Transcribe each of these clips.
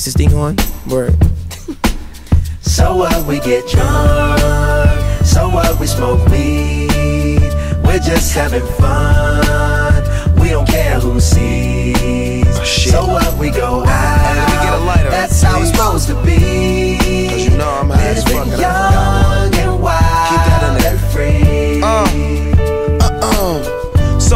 Is this thing on? Word. so what? We get drunk. So what? We smoke weed. We're just having fun.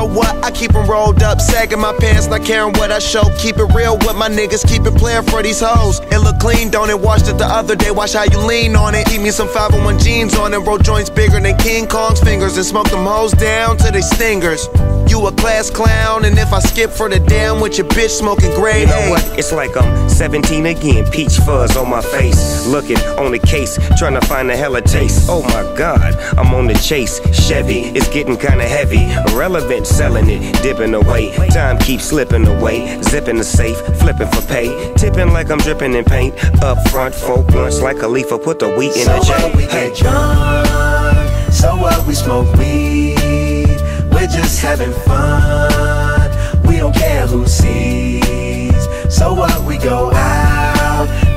So what? I keep 'em rolled up, sagging my pants, not caring what I show. Keep it real with my niggas, keep it playing for these hoes. It look clean, don't it? Washed it the other day, watch how you lean on it. Keep me some 501 jeans on it, roll joints bigger than King Kong's fingers, and smoke them hoes down to they stingers. You a class clown, and if I skip for the damn with your bitch smoking grade You know what? It's like I'm 17 again. Peach fuzz on my face. Looking on the case, trying to find a hella taste. Oh my god, I'm on the chase. Chevy, it's getting kinda heavy. Irrelevant, selling it, dipping away. Time keeps slipping away. Zipping the safe, flipping for pay. Tipping like I'm dripping in paint. Up front, four blunts like a leaf. Put the wheat in So the what? We J. Hey. get drunk. So what? We smoke weed. We're just having fun. We don't care who sees. So what? We go out.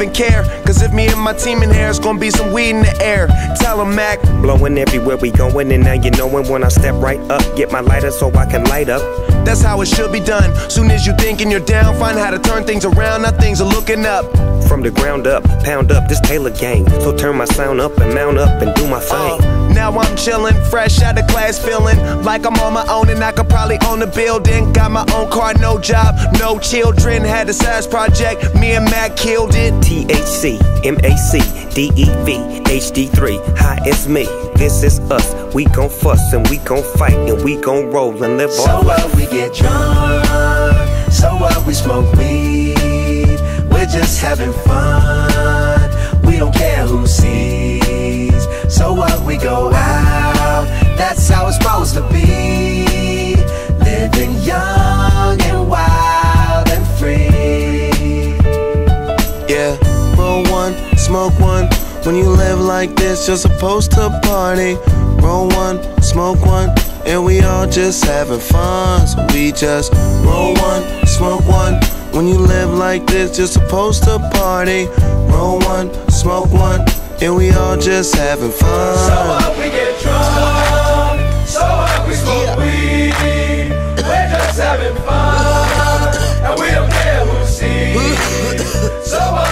Even care. Cause if me and my team in here, it's gonna be some weed in the air. Tell 'em, Mac. Blowing everywhere we going, and now you knowin' when I step right up. Get my lighter so I can light up. That's how it should be done. Soon as you thinking you're down, find how to turn things around. Now things are looking up. From the ground up, pound up this Taylor gang. So turn my sound up and mount up and do my thing. Uh, now I'm chillin', fresh out of class, feeling like I'm on my own and I could probably own a building. Got my own car, no job, no children. Had a size project, me and Mac killed it. THC, MAC, DEV, HD3. Hi, it's me. This is us. We gon' fuss and we gon' fight and we gon' roll and live So our life. what? We get drunk. So what? We smoke weed. We're just having fun. We don't care who sees. Go out. That's how it's supposed to be. Living young and wild and free. Yeah, roll one, smoke one. When you live like this, you're supposed to party. Roll one, smoke one, and we all just having fun. So we just roll one, smoke one. When you live like this, you're supposed to party. Roll one, smoke one, and we all just having fun. So what? We get drunk. So what? We smoke weed. We're just having fun. And we don't care who sees. So? We